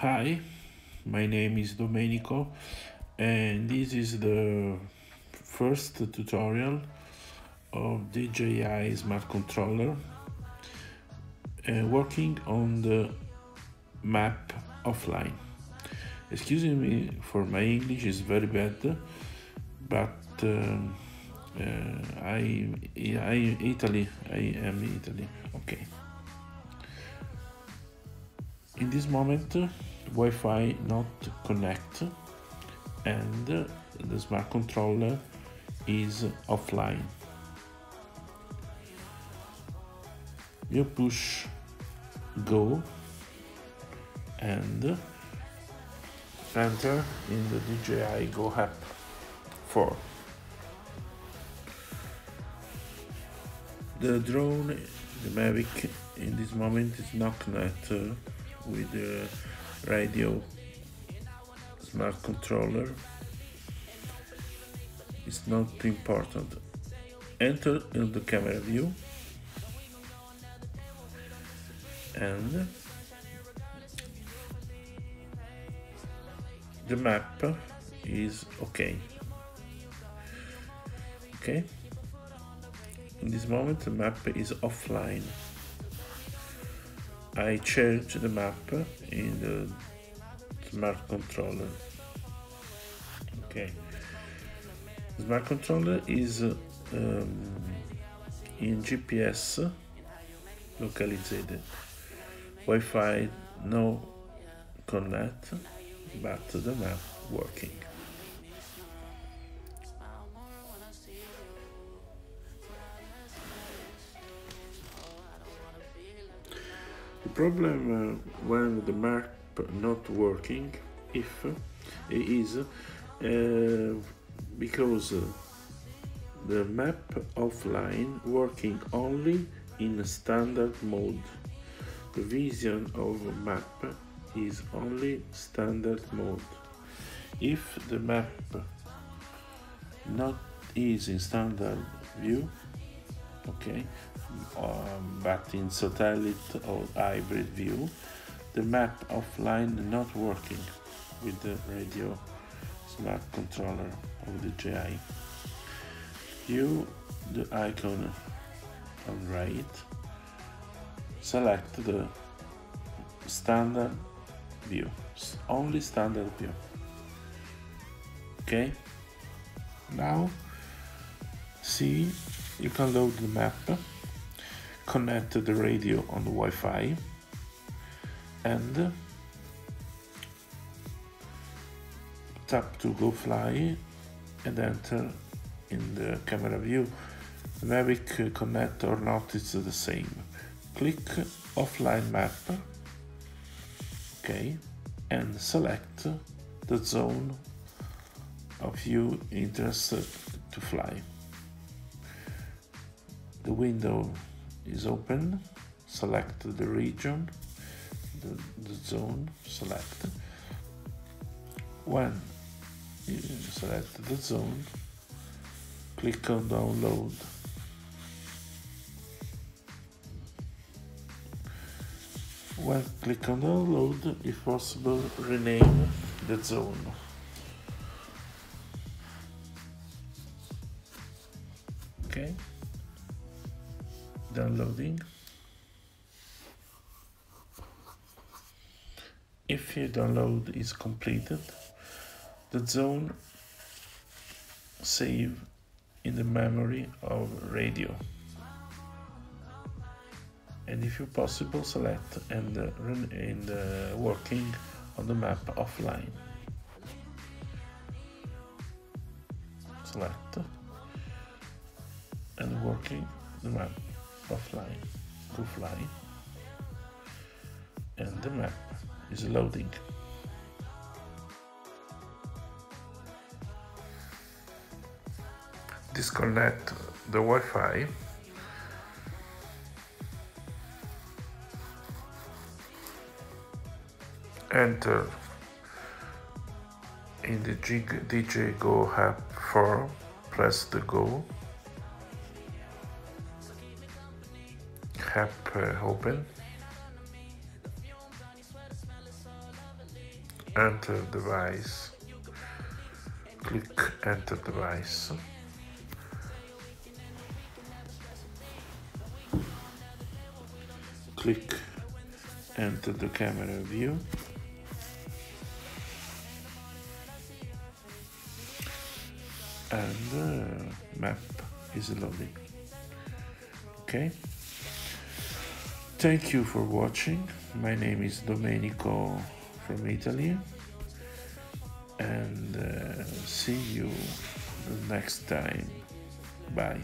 Hi, my name is Domenico and this is the first tutorial of DJI Smart Controller uh, working on the map offline. Excuse me for my English is very bad, but um, uh, I, I Italy, I am Italy, okay. In this moment, Wi-Fi not connect and the smart controller is offline. You push go and enter in the DJI Go app 4. The drone, the Mavic, in this moment is not connected with the radio smart controller. It's not important. Enter in the camera view and the map is okay okay in this moment the map is offline I change the map in the smart controller. Okay. Smart controller is um, in GPS localized. Wi-Fi no connect but the map working. Problem uh, when the map not working if uh, is uh, because the map offline working only in standard mode. The vision of map is only standard mode. If the map not is in standard view, okay, um, but in satellite or hybrid view, the map offline not working with the radio smart controller of the DJI. View the icon on right, select the standard view, only standard view. Okay, now see you can load the map, connect the radio on the Wi-Fi, and tap to go fly and enter in the camera view. The Mavic Connect or not it's the same. Click offline map okay and select the zone of you interested to fly the window is open. Select the region the, the zone select. When you select the zone click on download. When click on download, if possible, rename the zone. Okay, downloading. If your download is completed, the zone save in the memory of radio. And if you possible select and uh, run in the working on the map offline. Select and working the map offline fly and the map is loading. Disconnect the Wi-Fi. Enter in the DJI Go app 4, press the Go, app uh, open, enter device click enter device click enter the camera view. And uh, map is loading. Okay thank you for watching. My name is Domenico from Italy. And uh, see you next time. Bye